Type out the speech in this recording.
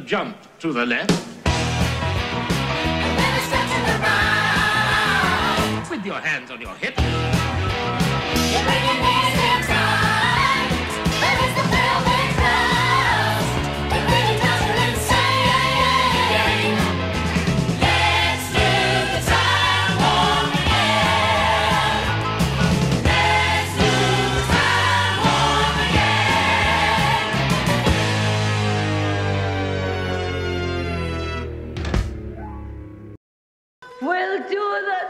jump to the left. With your hands on your hips. will do the